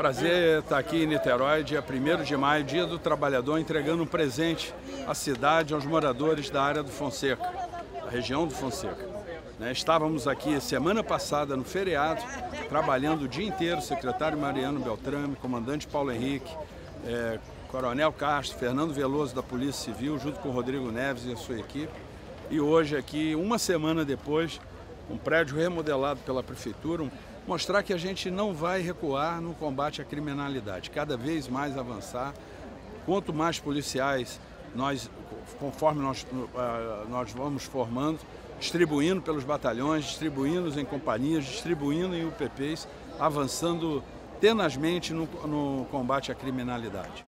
Prazer estar aqui em Niterói, dia 1 de maio, dia do trabalhador, entregando um presente à cidade, aos moradores da área do Fonseca, da região do Fonseca. Né, estávamos aqui semana passada no feriado, trabalhando o dia inteiro, secretário Mariano Beltrame, comandante Paulo Henrique, é, Coronel Castro, Fernando Veloso da Polícia Civil, junto com Rodrigo Neves e a sua equipe. E hoje aqui, uma semana depois, um prédio remodelado pela Prefeitura, mostrar que a gente não vai recuar no combate à criminalidade, cada vez mais avançar. Quanto mais policiais nós, conforme nós, uh, nós vamos formando, distribuindo pelos batalhões, distribuindo em companhias, distribuindo em UPPs, avançando tenazmente no, no combate à criminalidade.